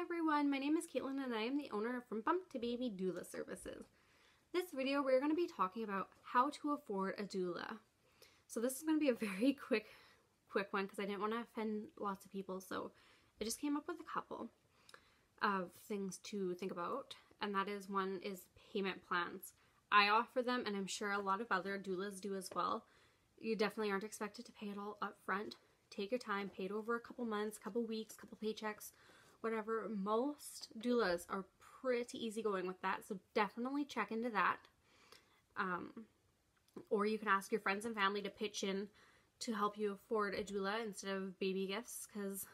Hi everyone, my name is Caitlin and I am the owner of From Bump to Baby Doula Services. This video we're going to be talking about how to afford a doula. So this is going to be a very quick quick one because I didn't want to offend lots of people so I just came up with a couple of things to think about and that is one is payment plans. I offer them and I'm sure a lot of other doulas do as well. You definitely aren't expected to pay it all up front. Take your time, pay it over a couple months, couple weeks, couple paychecks, whatever. Most doulas are pretty easygoing with that, so definitely check into that. Um, or you can ask your friends and family to pitch in to help you afford a doula instead of baby gifts because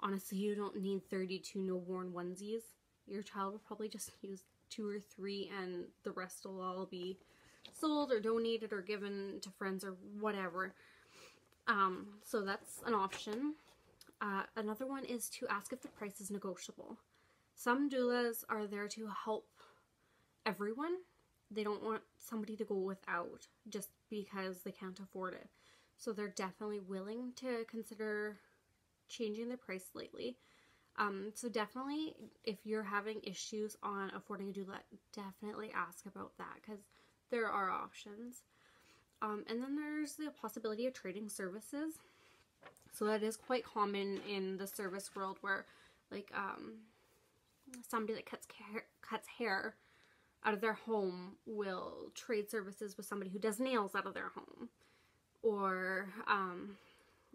honestly you don't need 32 no-worn onesies. Your child will probably just use two or three and the rest will all be sold or donated or given to friends or whatever. Um, so that's an option. Uh, another one is to ask if the price is negotiable. Some doulas are there to help everyone. They don't want somebody to go without just because they can't afford it. So they're definitely willing to consider changing their price slightly. Um, so definitely, if you're having issues on affording a doula, definitely ask about that because there are options. Um, and then there's the possibility of trading services. So that is quite common in the service world where like um, somebody that cuts hair, cuts hair out of their home will trade services with somebody who does nails out of their home or um,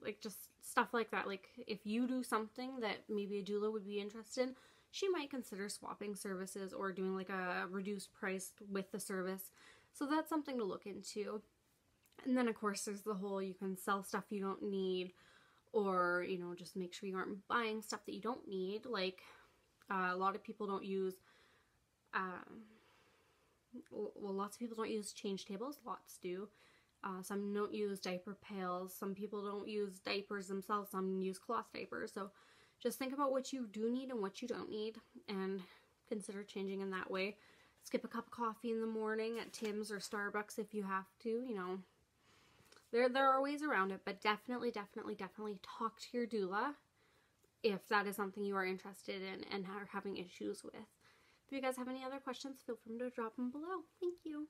like just stuff like that. Like if you do something that maybe a doula would be interested in, she might consider swapping services or doing like a reduced price with the service. So that's something to look into. And then of course there's the whole you can sell stuff you don't need or you know just make sure you aren't buying stuff that you don't need. Like uh, a lot of people don't use um, well lots of people don't use change tables. Lots do. Uh, some don't use diaper pails. Some people don't use diapers themselves. Some use cloth diapers. So just think about what you do need and what you don't need and consider changing in that way. Skip a cup of coffee in the morning at Tim's or Starbucks if you have to you know there, there are ways around it, but definitely, definitely, definitely talk to your doula if that is something you are interested in and are having issues with. If you guys have any other questions, feel free to drop them below. Thank you.